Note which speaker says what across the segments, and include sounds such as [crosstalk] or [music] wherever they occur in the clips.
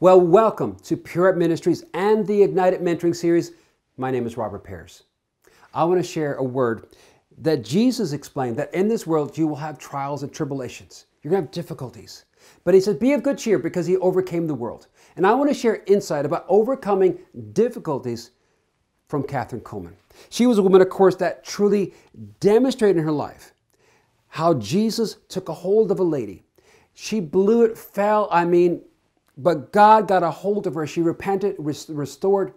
Speaker 1: Well, welcome to Pure Heart Ministries and the Ignited Mentoring Series. My name is Robert Pears. I want to share a word that Jesus explained that in this world you will have trials and tribulations. You're going to have difficulties. But he said, Be of good cheer because he overcame the world. And I want to share insight about overcoming difficulties from Kathryn Kuhlman. She was a woman, of course, that truly demonstrated in her life how Jesus took a hold of a lady. She blew it, fell, I mean, but God got a hold of her. She repented, restored,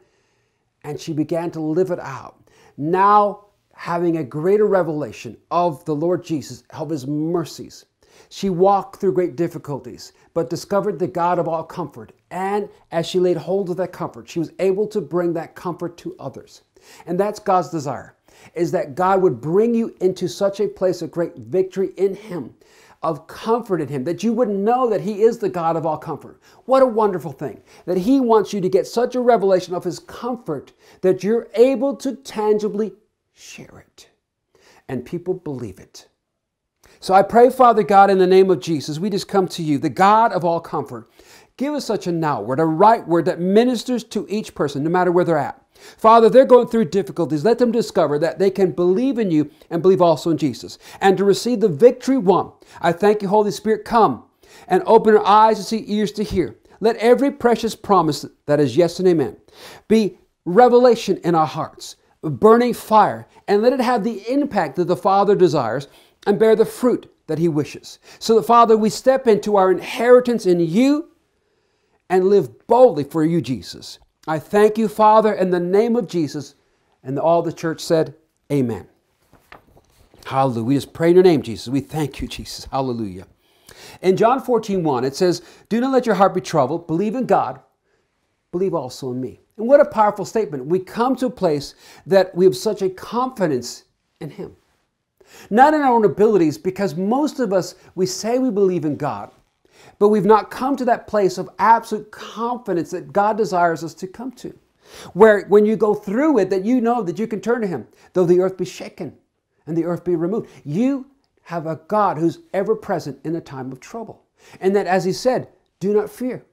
Speaker 1: and she began to live it out. Now, having a greater revelation of the Lord Jesus, of his mercies. She walked through great difficulties, but discovered the God of all comfort. And as she laid hold of that comfort, she was able to bring that comfort to others. And that's God's desire, is that God would bring you into such a place of great victory in Him of comfort in Him, that you would know that He is the God of all comfort. What a wonderful thing that He wants you to get such a revelation of His comfort that you're able to tangibly share it. And people believe it. So I pray, Father God, in the name of Jesus, we just come to you, the God of all comfort. Give us such a now word, a right word that ministers to each person, no matter where they're at. Father, they're going through difficulties. Let them discover that they can believe in you and believe also in Jesus and to receive the victory won. I thank you, Holy Spirit. Come and open our eyes to see, ears to hear. Let every precious promise that is yes and amen be revelation in our hearts, burning fire, and let it have the impact that the Father desires and bear the fruit that He wishes. So that, Father, we step into our inheritance in you and live boldly for you, Jesus. I thank you, Father, in the name of Jesus. And all the church said, Amen. Hallelujah. We just pray in your name, Jesus. We thank you, [laughs] Jesus. Hallelujah. In John 14, 1, it says, Do not let your heart be troubled. Believe in God. Believe also in me. And what a powerful statement. We come to a place that we have such a confidence in Him. Not in our own abilities, because most of us, we say we believe in God, but we've not come to that place of absolute confidence that God desires us to come to. Where when you go through it, that you know that you can turn to Him, though the earth be shaken and the earth be removed. You have a God who's ever present in a time of trouble. And that, as He said, do not fear,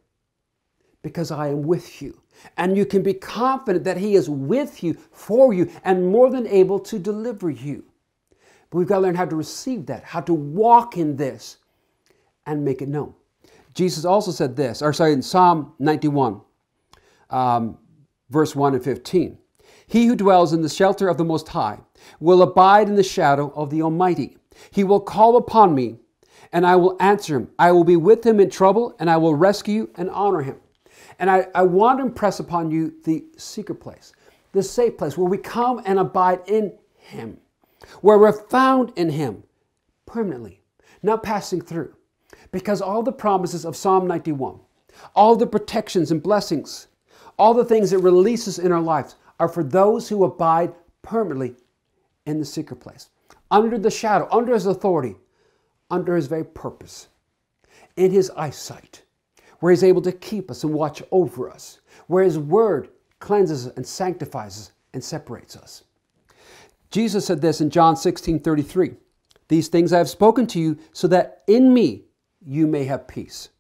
Speaker 1: because I am with you. And you can be confident that He is with you, for you, and more than able to deliver you. But we've got to learn how to receive that, how to walk in this, and make it known. Jesus also said this, or sorry, in Psalm 91, um, verse 1 and 15. He who dwells in the shelter of the Most High will abide in the shadow of the Almighty. He will call upon me, and I will answer him. I will be with him in trouble, and I will rescue and honor him. And I, I want to impress upon you the secret place, the safe place where we come and abide in him, where we're found in him permanently, not passing through. Because all the promises of Psalm 91, all the protections and blessings, all the things it releases in our lives are for those who abide permanently in the secret place, under the shadow, under His authority, under His very purpose, in His eyesight, where He's able to keep us and watch over us, where His word cleanses and sanctifies us and separates us. Jesus said this in John 16 33. These things I have spoken to you so that in me you may have peace.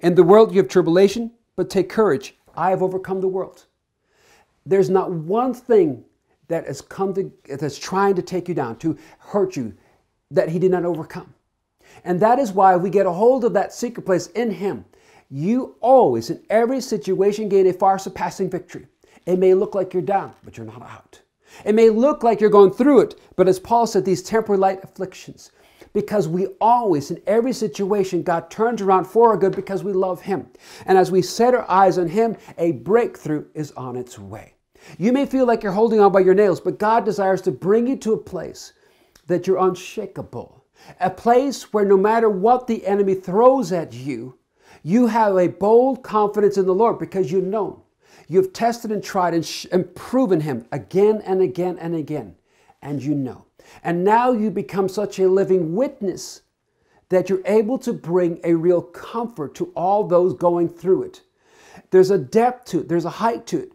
Speaker 1: In the world you have tribulation, but take courage. I have overcome the world. There's not one thing that has come to that's trying to take you down, to hurt you, that he did not overcome. And that is why we get a hold of that secret place in him. You always, in every situation, gain a far surpassing victory. It may look like you're down, but you're not out. It may look like you're going through it, but as Paul said, these temporary light afflictions, because we always, in every situation, God turns around for our good because we love Him. And as we set our eyes on Him, a breakthrough is on its way. You may feel like you're holding on by your nails, but God desires to bring you to a place that you're unshakable. A place where no matter what the enemy throws at you, you have a bold confidence in the Lord because you know. You've tested and tried and, and proven Him again and again and again, and you know. And now you become such a living witness that you're able to bring a real comfort to all those going through it. There's a depth to it, there's a height to it,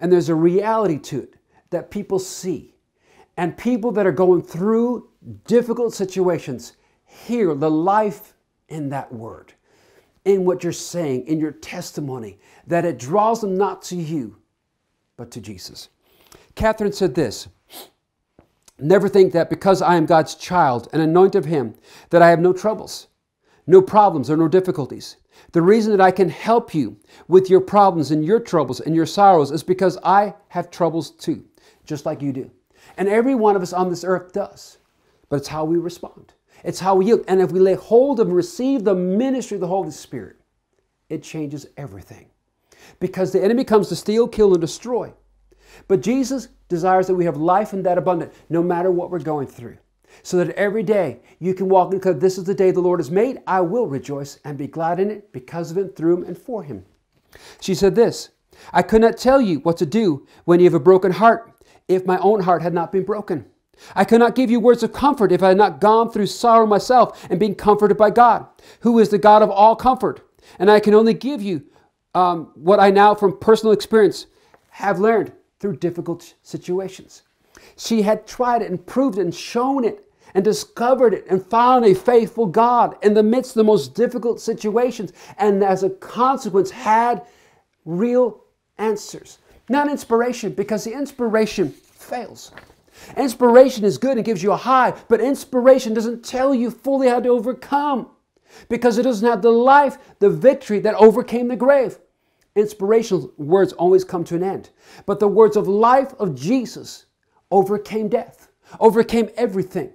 Speaker 1: and there's a reality to it that people see. And people that are going through difficult situations hear the life in that word. in what you're saying, in your testimony, that it draws them not to you, but to Jesus. Kathryn said this Never think that because I am God's child and anointed of Him, that I have no troubles, no problems, or no difficulties. The reason that I can help you with your problems and your troubles and your sorrows is because I have troubles too, just like you do. And every one of us on this earth does. But it's how we respond. It's how we yield. And if we lay hold of and receive the ministry of the Holy Spirit, it changes everything. Because the enemy comes to steal, kill, and destroy. But Jesus desires that we have life and that abundant, no matter what we're going through. So that every day you can walk in, because this is the day the Lord has made, I will rejoice and be glad in it because of it, through Him, and for Him. She said this I could not tell you what to do when you have a broken heart if my own heart had not been broken. I could not give you words of comfort if I had not gone through sorrow myself and been comforted by God, who is the God of all comfort. And I can only give you um, what I now, from personal experience, have learned through difficult situations. She had tried it and proved it and shown it and discovered it and found a faithful God in the midst of the most difficult situations, and as a consequence, had real answers. Not inspiration, because the inspiration fails. Inspiration is good and gives you a high, but inspiration doesn't tell you fully how to overcome because it doesn't have the life, the victory that overcame the grave. Inspirational words always come to an end, but the words of life of Jesus overcame death, overcame everything,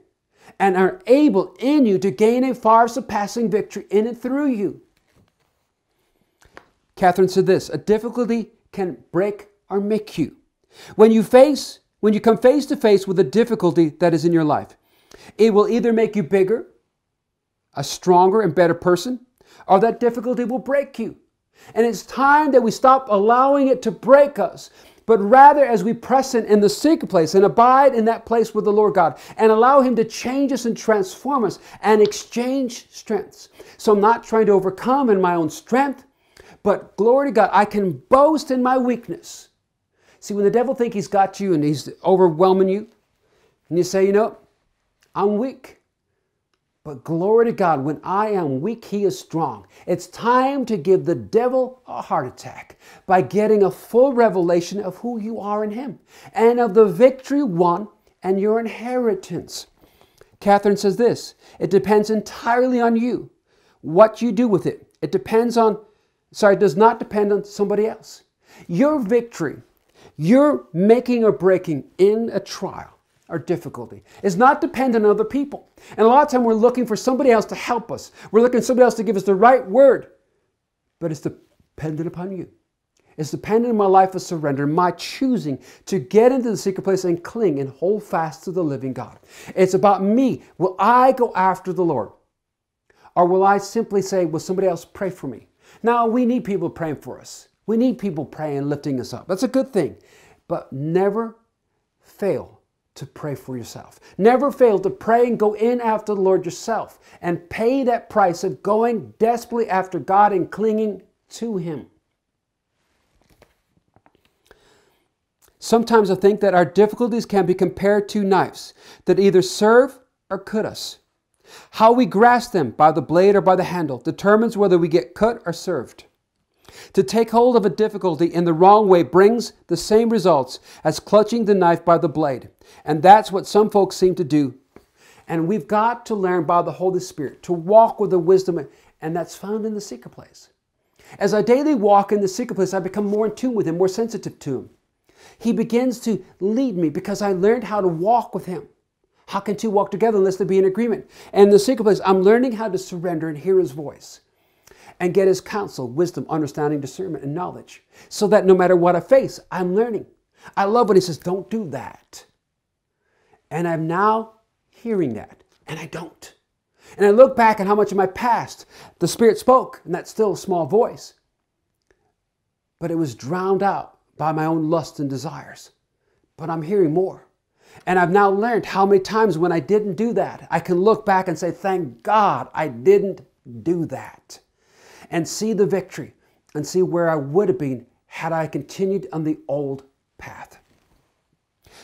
Speaker 1: and are able in you to gain a far surpassing victory in and through you. Kathryn said this a difficulty can break or make you. When you face when you come face to face with a difficulty that is in your life, it will either make you bigger, a stronger and better person, or that difficulty will break you. And it's time that we stop allowing it to break us, but rather as we press in in the secret place and abide in that place with the Lord God and allow Him to change us and transform us and exchange strengths. So I'm not trying to overcome in my own strength, but glory to God, I can boast in my weakness See, when the devil thinks he's got you and he's overwhelming you, and you say, you know, I'm weak. But glory to God, when I am weak, He is strong. It's time to give the devil a heart attack by getting a full revelation of who you are in Him and of the victory won and your inheritance. Kathryn says this it depends entirely on you, what you do with it. It depends on, sorry, it does not depend on somebody else. Your victory you're making or breaking in a trial or difficulty is not dependent on other people. And a lot of time we're looking for somebody else to help us. We're looking for somebody else to give us the right word. But it's dependent upon you. It's dependent on my life of surrender, my choosing to get into the secret place and cling and hold fast to the living God. It's about me. Will I go after the Lord? Or will I simply say, will somebody else pray for me? Now, we need people praying for us. We need people praying, lifting us up. That's a good thing. But never fail to pray for yourself. Never fail to pray and go in after the Lord yourself and pay that price of going desperately after God and clinging to Him. Sometimes I think that our difficulties can be compared to knives that either serve or cut us. How we grasp them by the blade or by the handle determines whether we get cut or served. To take hold of a difficulty in the wrong way brings the same results as clutching the knife by the blade. And that's what some folks seem to do. And we've got to learn by the Holy Spirit to walk with the wisdom, and that's found in the secret place. As I daily walk in the secret place, I become more in tune with Him, more sensitive to Him. He begins to lead me because I learned how to walk with Him. How can two walk together unless they be in agreement? And in the secret place, I'm learning how to surrender and hear His voice and get his counsel, wisdom, understanding, discernment, and knowledge. So that no matter what I face, I'm learning. I love when he says, Don't do that. And I'm now hearing that, and I don't. And I look back at how much of my past the Spirit spoke in that still small voice. But it was drowned out by my own lusts and desires. But I'm hearing more. And I've now learned how many times when I didn't do that, I can look back and say, Thank God I didn't do that and see the victory and see where I would have been had I continued on the old path.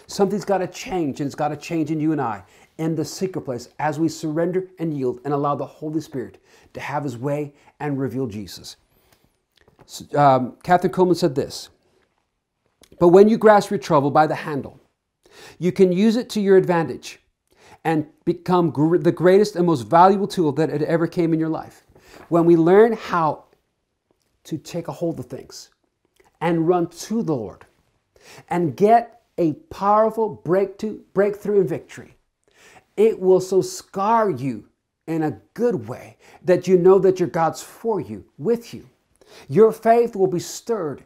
Speaker 1: Something's got to change, and it's got to change in you and I in the secret place as we surrender and yield and allow the Holy Spirit to have his way and reveal Jesus. Um, Kathryn Kuhlman said this But when you grasp your trouble by the handle, you can use it to your advantage and become gr- the greatest and most valuable tool that had ever came in your life. When we learn how to take a hold of things and run to the Lord and get a powerful breakthrough, breakthrough and victory, it will so scar you in a good way that you know that your God's for you, with you. Your faith will be stirred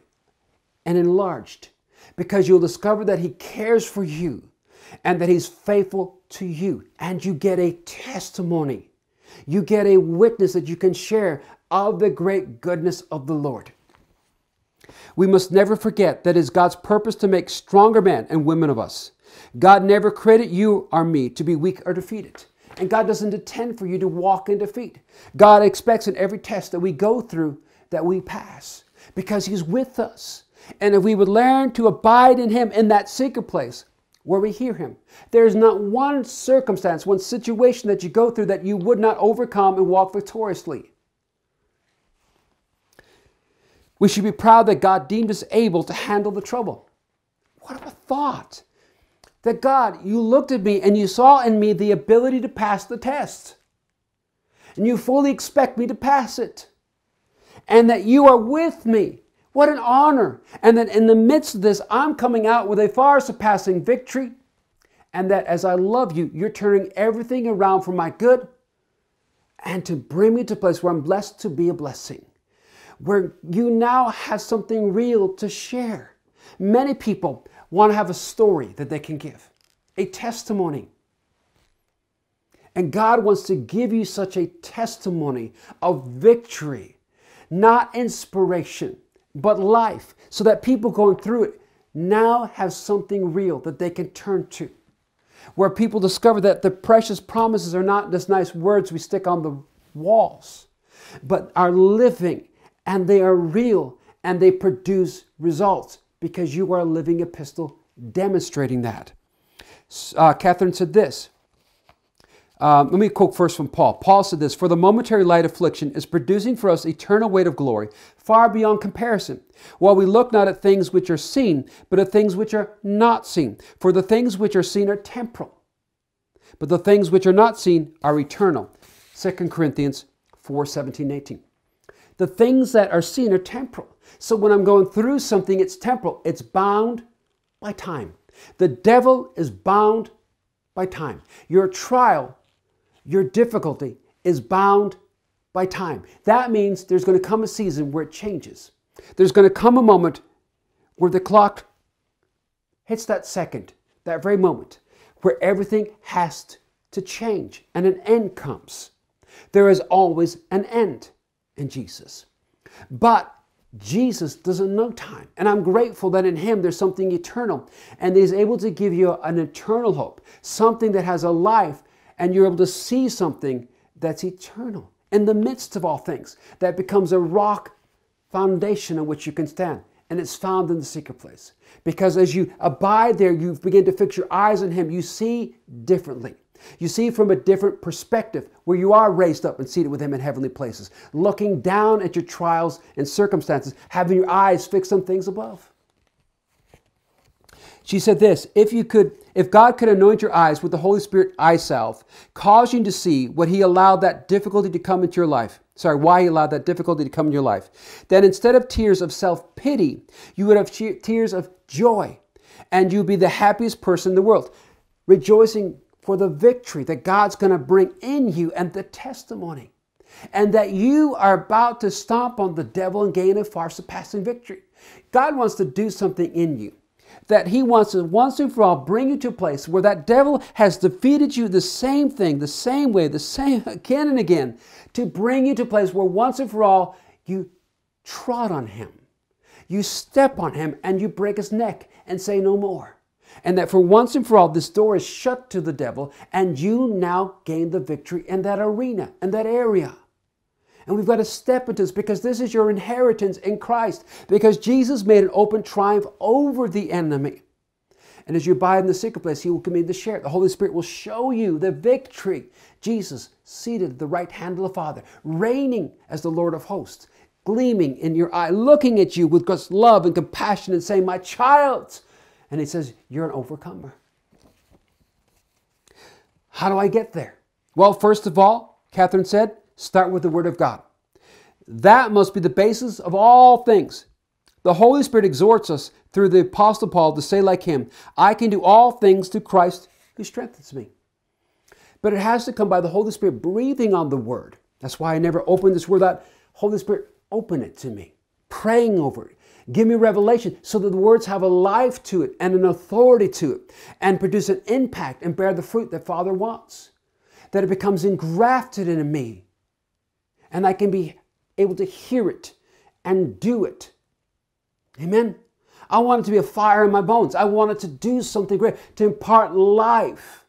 Speaker 1: and enlarged because you'll discover that He cares for you and that He's faithful to you. And you get a testimony. You get a witness that you can share of the great goodness of the Lord. We must never forget that it is God's purpose to make stronger men and women of us. God never created you or me to be weak or defeated. And God doesn't intend for you to walk in defeat. God expects in every test that we go through that we pass because He's with us. And if we would learn to abide in Him in that secret place where we hear Him, there's not one circumstance, one situation that you go through that you would not overcome and walk victoriously. We should be proud that God deemed us able to handle the trouble. What a thought! That God, you looked at me and you saw in me the ability to pass the test. And you fully expect me to pass it. And that you are with me. What an honor. And that in the midst of this, I'm coming out with a far surpassing victory. And that as I love you, you're turning everything around for my good and to bring me to a place where I'm blessed to be a blessing, where you now have something real to share. Many people want to have a story that they can give, a testimony. And God wants to give you such a testimony of victory, not inspiration, but life, so that people going through it now have something real that they can turn to. Where people discover that the precious promises are not just nice words we stick on the walls, but are living and they are real and they produce results because you are a living epistle demonstrating that. Uh, Kathryn said this. Um, let me quote first from Paul. Paul said this For the momentary light affliction is producing for us eternal weight of glory, far beyond comparison, while we look not at things which are seen, but at things which are not seen. For the things which are seen are temporal, but the things which are not seen are eternal. 2 Corinthians 4 17, 18. The things that are seen are temporal. So when I'm going through something, it's temporal, it's bound by time. The devil is bound by time. Your trial, your difficulty is bound by time. That means there's going to come a season where it changes. There's going to come a moment where the clock hits that second, that very moment, where everything has to change and an end comes. There is always an end in Jesus. But Jesus doesn't know time. And I'm grateful that in Him there's something eternal and He's able to give you an eternal hope, something that has a life, and you're able to see something that's eternal in the midst of all things that becomes a rock foundation on which you can stand. And it's found in the secret place. Because as you abide there, you begin to fix your eyes on Him, you see differently. You see from a different perspective where you are raised up and seated with Him in heavenly places, looking down at your trials and circumstances, having your eyes fixed on things above. She said this if you could, if God could anoint your eyes with the Holy Spirit eye salve, cause you to see what He allowed that difficulty to come into your life, sorry, why He allowed that difficulty to come in your life, then instead of tears of self pity, you would have tears of joy, and you'd be the happiest person in the world, rejoicing for the victory that God's going to bring in you and the testimony. And that you are about to stomp on the devil and gain a far surpassing victory. God wants to do something in you. That He wants to once and for all bring you to a place where that devil has defeated you the same thing, the same way, the same [laughs] again and again, to bring you to a place where once and for all you trot on him. You step on him and you break his neck and say no more and that for once and for all, this door is shut to the devil, and you now gain the victory in that arena, in that area. And we've got to step into this because this is your inheritance in Christ, because Jesus made an open triumph over the enemy. And as you abide in the secret place, He will command to share it. The Holy Spirit will show you the victory. Jesus seated at the right hand of the Father, reigning as the Lord of hosts, gleaming in your eye, looking at you with God's love and compassion and saying, My child. And He says, You're an overcomer. How do I get there? Well, first of all, Kathryn said, start with the Word of God. That must be the basis of all things. The Holy Spirit exhorts us through the Apostle Paul to say, like him, I can do all things through Christ who strengthens me. But it has to come by the Holy Spirit breathing on the Word. That's why I never open this Word out. Holy Spirit, open it to me, praying over it. Give me revelation so that the words have a life to it and an authority to it and produce an impact and bear the fruit that Father wants. That it becomes engrafted into me and I can be able to hear it and do it. Amen. I want it to be a fire in my bones. I want it to do something great, to impart life.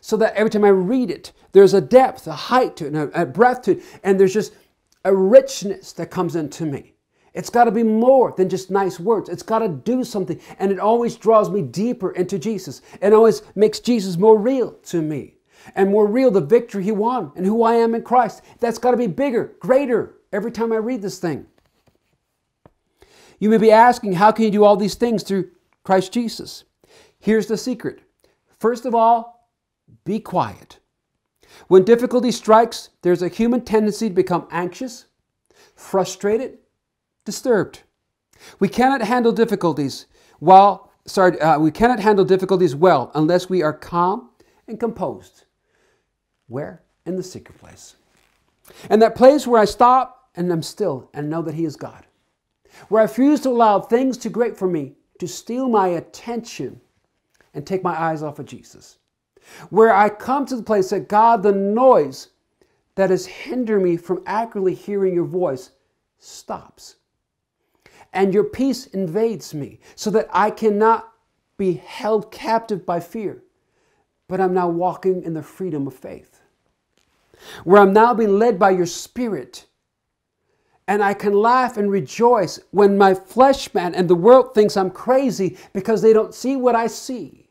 Speaker 1: So that every time I read it, there's a depth, a height to it, a breadth to it, and there's just a richness that comes into me. It's got to be more than just nice words. It's got to do something. And it always draws me deeper into Jesus. It always makes Jesus more real to me and more real the victory he won and who I am in Christ. That's got to be bigger, greater every time I read this thing. You may be asking, how can you do all these things through Christ Jesus? Here's the secret. First of all, be quiet. When difficulty strikes, there's a human tendency to become anxious, frustrated, disturbed. We cannot handle difficulties while sorry, uh, we cannot handle difficulties well unless we are calm and composed. Where? In the secret place. And that place where I stop and I'm still and know that He is God where I refuse to allow things too great for me to steal my attention and take my eyes off of Jesus. Where I come to the place that God, the noise that has hindered me from accurately hearing your voice stops. And your peace invades me so that I cannot be held captive by fear, but I'm now walking in the freedom of faith. Where I'm now being led by your spirit and I can laugh and rejoice when my flesh man and the world thinks I'm crazy because they don't see what I see.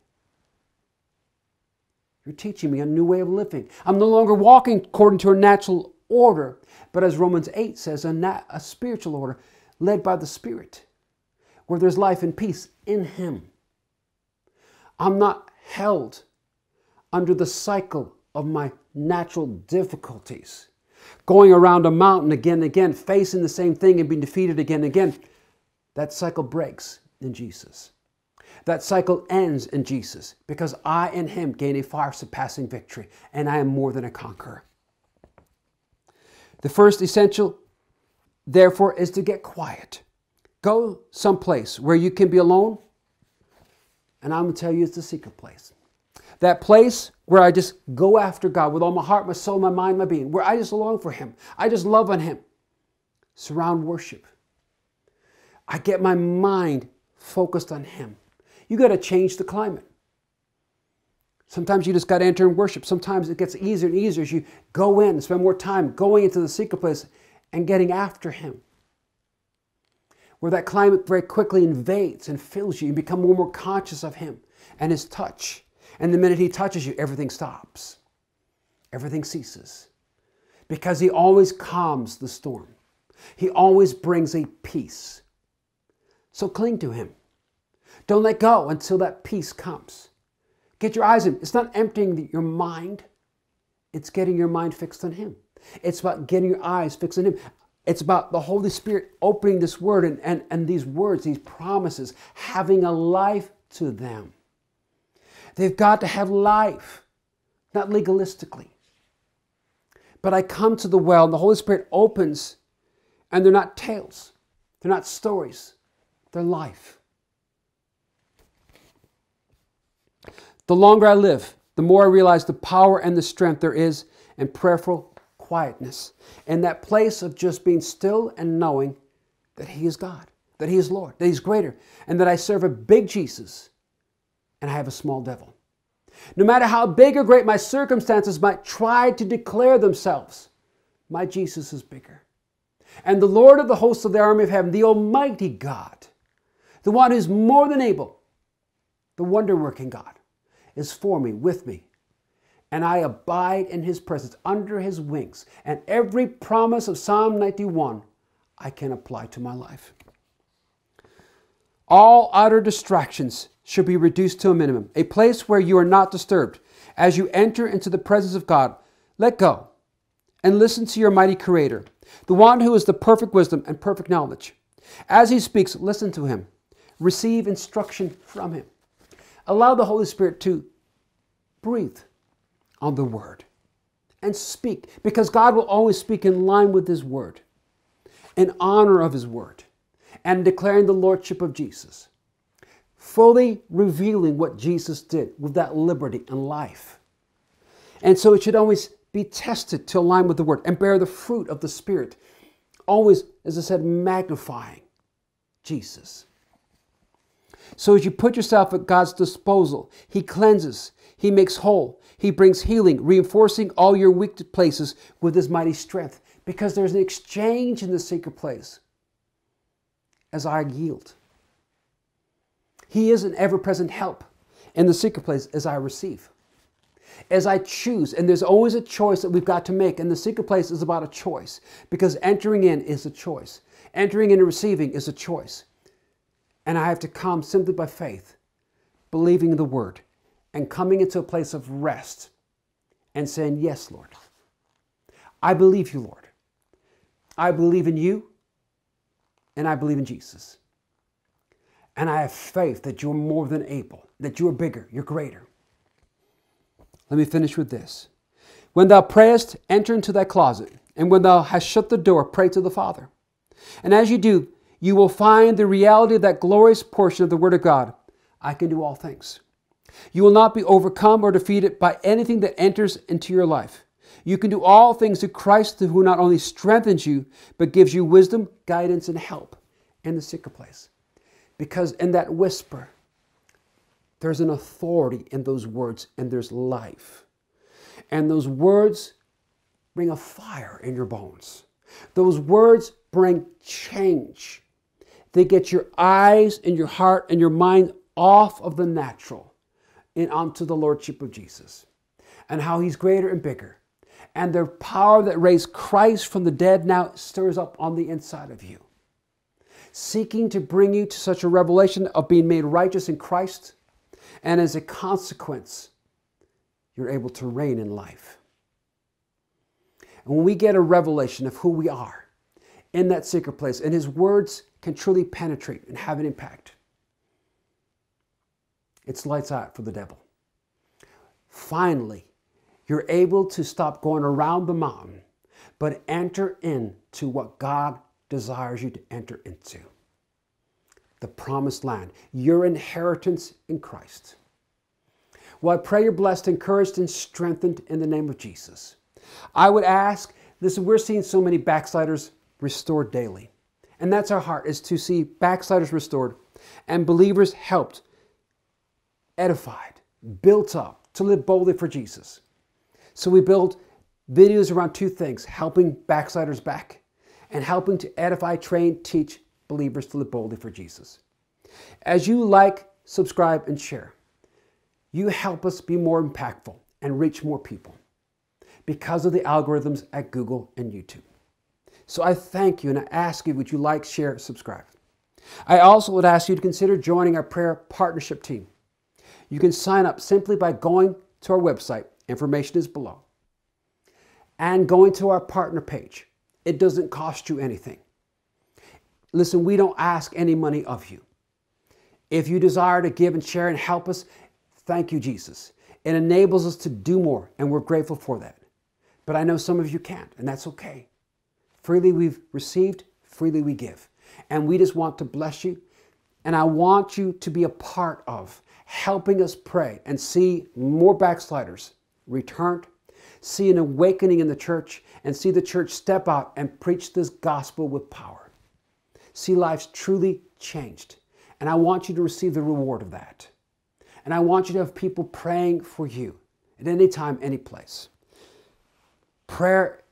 Speaker 1: You're teaching me a new way of living. I'm no longer walking according to a natural order, but as Romans 8 says, a, a spiritual order led by the Spirit, where there's life and peace in Him. I'm not held under the cycle of my natural difficulties going around a mountain again and again, facing the same thing and being defeated again and again. That cycle breaks in Jesus. That cycle ends in Jesus because I and Him gain a far surpassing victory, and I am more than a conqueror. The first essential, therefore, is to get quiet. Go someplace where you can be alone, and I'm going to tell you it's the secret place. That place where I just go after God with all my heart, my soul, my mind, my being, where I just long for Him. I just love on Him. Surround worship. I get my mind focused on Him. You got to change the climate. Sometimes you just got to enter in worship. Sometimes it gets easier and easier as you go in and spend more time going into the secret place and getting after Him. Where that climate very quickly invades and fills you. You become more and more conscious of Him and His touch and the minute he touches you, everything stops. Everything ceases. Because he always calms the storm. He always brings a peace. So cling to him. Don't let go until that peace comes. Get your eyes in. It's not emptying your mind, it's getting your mind fixed on him. It's about getting your eyes fixed on him. It's about the Holy Spirit opening this word and, and, and these words, these promises, having a life to them. They've got to have life, not legalistically. But I come to the well, and the Holy Spirit opens, and they're not tales, they're not stories, they're life. The longer I live, the more I realize the power and the strength there is in prayerful quietness, in that place of just being still and knowing that He is God, that He is Lord, that He's greater, and that I serve a big Jesus and I have a small devil. No matter how big or great my circumstances might try to declare themselves, my Jesus is bigger. And the Lord of the hosts of the army of heaven, the Almighty God, the one who's more than able, the wonder working God, is for me, with me. And I abide in his presence, under his wings. And every promise of Psalm 91 I can apply to my life. All outer distractions should be reduced to a minimum, a place where you are not disturbed. As you enter into the presence of God, let go and listen to your mighty Creator, the one who is the perfect wisdom and perfect knowledge. As he speaks, listen to him. Receive instruction from him. Allow the Holy Spirit to breathe on the word and speak because God will always speak in line with his word, in honor of his word, and declaring the lordship of Jesus, fully revealing what Jesus did with that liberty and life. And so it should always be tested to align with the word and bear the fruit of the Spirit, always, as I said, magnifying Jesus. So as you put yourself at God's disposal, He cleanses, He makes whole, He brings healing, reinforcing all your weak places with His mighty strength. Because there's an exchange in the secret place as I yield. He is an ever present help in the secret place as I receive. As I choose, and there's always a choice that we've got to make, and the secret place is about a choice because entering in is a choice, entering in and receiving is a choice. And I have to come simply by faith, believing in the word, and coming into a place of rest and saying, Yes, Lord. I believe you, Lord. I believe in you, and I believe in Jesus. And I have faith that you're more than able, that you're bigger, you're greater. Let me finish with this. When thou prayest, enter into thy closet, and when thou hast shut the door, pray to the Father. And as you do, you will find the reality of that glorious portion of the Word of God I can do all things. You will not be overcome or defeated by anything that enters into your life. You can do all things through Christ who not only strengthens you, but gives you wisdom, guidance, and help in the secret place. Because in that whisper, there's an authority in those words, and there's life. And those words bring a fire in your bones. Those words bring change. They get your eyes and your heart and your mind off of the natural and onto the Lordship of Jesus and how He's greater and bigger. And the power that raised Christ from the dead now stirs up on the inside of you, seeking to bring you to such a revelation of being made righteous in Christ. And as a consequence, you're able to reign in life. And when we get a revelation of who we are in that secret place, and His words can truly penetrate and have an impact. It's lights out for the devil. Finally, you're able to stop going around the mountain, but enter into what God desires you to enter into the promised land, your inheritance in Christ. Well, I pray you're blessed, encouraged, and strengthened in the name of Jesus. I would ask, listen, we're seeing so many backsliders restored daily. And that's our heart, is to see backsliders restored and believers helped, edified, built up to live boldly for Jesus. So we build videos around two things helping backsliders back and helping to edify, train, teach believers to live boldly for Jesus. As you like, subscribe, and share, you help us be more impactful and reach more people because of the algorithms at Google and YouTube. So I thank you and I ask you, would you like, share, subscribe? I also would ask you to consider joining our prayer partnership team. You can sign up simply by going to our website, information is below, and going to our partner page. It doesn't cost you anything. Listen, we don't ask any money of you. If you desire to give and share and help us, thank you, Jesus. It enables us to do more, and we're grateful for that. But I know some of you can't, and that's okay. Freely we've received, freely we give. And we just want to bless you. And I want you to be a part of helping us pray and see more backsliders returned, see an awakening in the church, and see the church step out and preach this gospel with power. See lives truly changed. And I want you to receive the reward of that. And I want you to have people praying for you at any time, any place. Prayer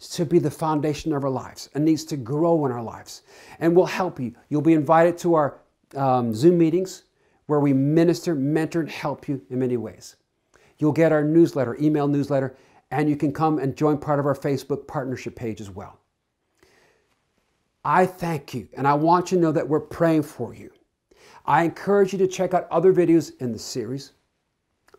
Speaker 1: should be the foundation of our lives and needs to grow in our lives. And we'll help you. You'll be invited to our um, Zoom meetings where we minister, mentor, and help you in many ways. You'll get our newsletter, email newsletter, and you can come and join part of our Facebook partnership page as well. I thank you, and I want you to know that we're praying for you. I encourage you to check out other videos in the series,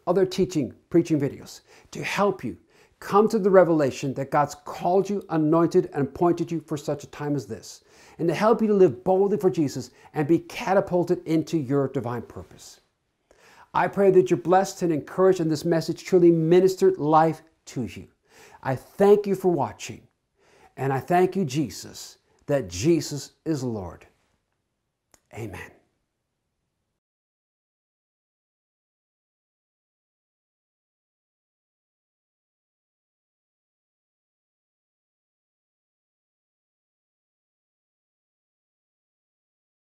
Speaker 1: other teaching, preaching videos to help you come to the revelation that God's called you, anointed, and appointed you for such a time as this, and to help you to live boldly for Jesus and be catapulted into your divine purpose. I pray that you're blessed and encouraged, and this message truly ministered life to you. I thank you for watching, and I thank you, Jesus, that Jesus is Lord. Amen.